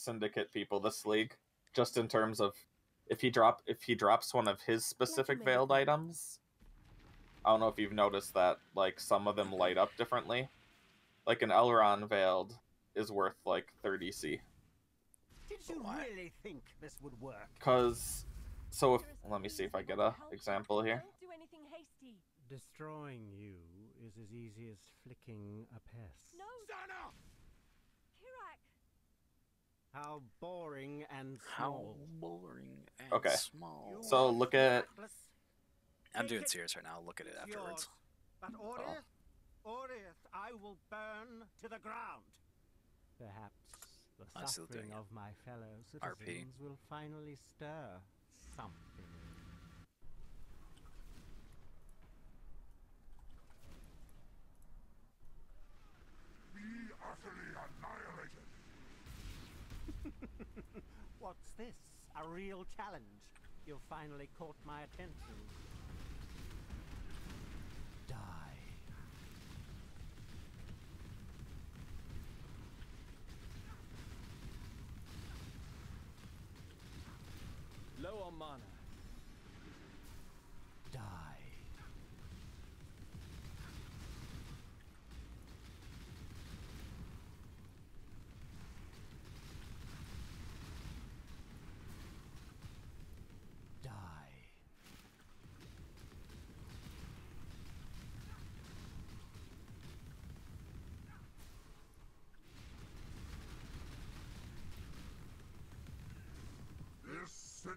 syndicate people this league, just in terms of if he drop if he drops one of his specific veiled items. I don't know if you've noticed that like some of them light up differently. Like an Elreon veiled is worth like 30 C. Did you really think this would work? Cause so if let me see if I get a example here. Don't do anything hasty. Destroying you is as easy as flicking a pest. No, Zana! Kirac. How boring and How small. boring and Okay. small. So look at- I'm doing Sirus right now. I'll look at it afterwards. yours. But Oriath, Oriath, I will burn to the ground. Perhaps the I'm suffering of my fellow RP. will finally stir something. This? A real challenge? You've finally caught my attention. Die. Low on mana. Die. Die.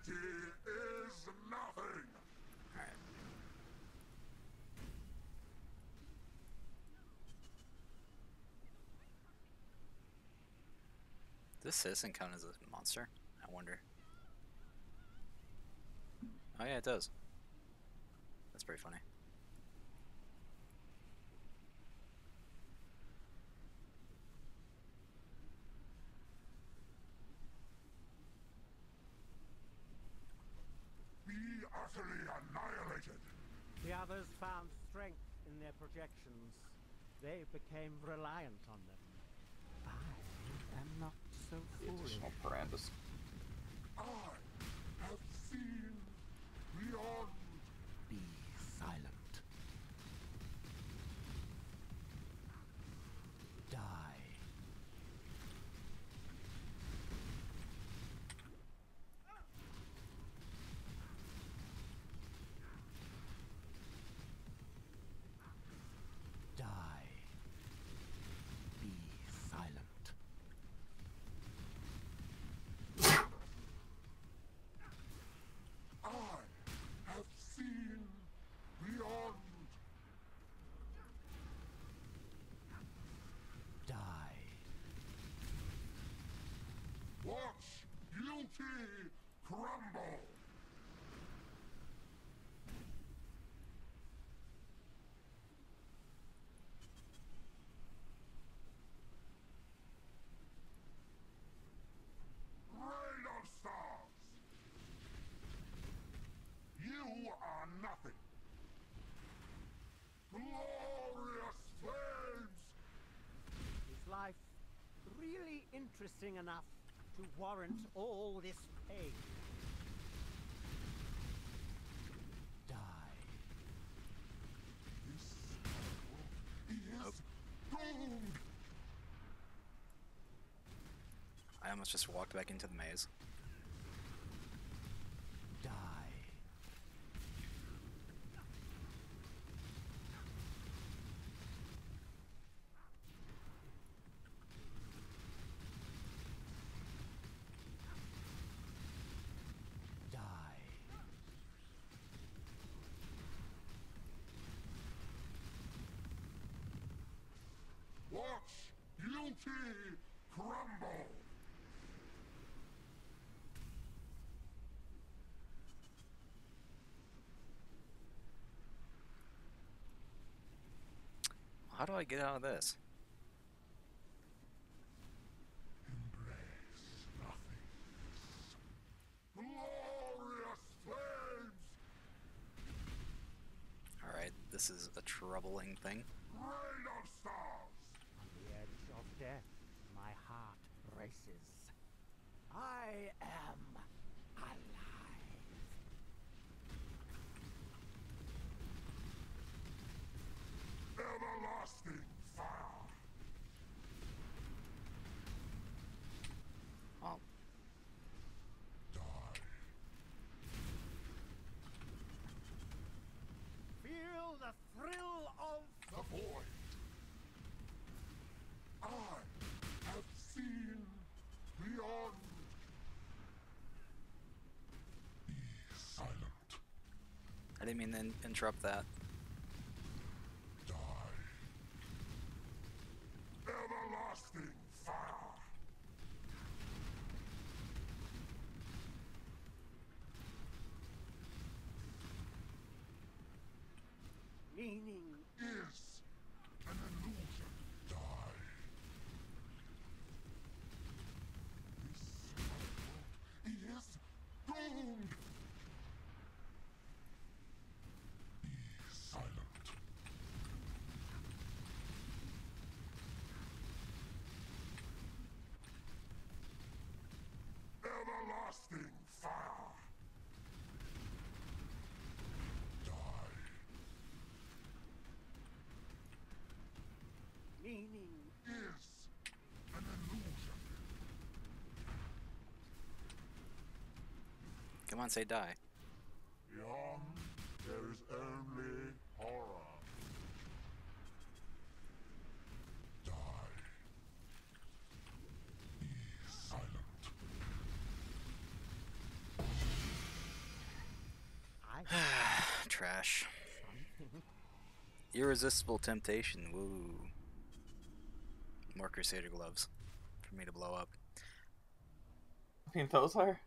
This is nothing. Alright. Does citizen count as a monster? I wonder. Oh yeah, it does. That's pretty funny. Be utterly annihilated. The others found strength in their projections. They became reliant on them. I am not so The foolish. additional Parandus. I have seen beyond. Be silent. Die. Die. Be silent. I have seen beyond. Die. Watch beauty crumble. Rain of stars. You are nothing. Glorious flames. Is life really interesting enough to warrant all this pain? Die. This battle is doomed. I almost just walked back into the maze. Beauty crumble. How do I get out of this? Alright, this is a troubling thing. Rain of stars. On the edge of death, my heart races. I am alive. Everlasting fire. Oh, Die. Feel the thrill of The void. I have seen beyond. Be silent. I didn't mean to interrupt that. Die. Everlasting fire. meaning Is an illusion. Die. This world is doomed. Be silent. Everlasting fire. Die. meaning Is an illusion. Come on, say die. Beyond, there is only horror. Die. Be silent. Trash. Irresistible temptation. Woo. More Crusader gloves for me to blow up. I mean, those are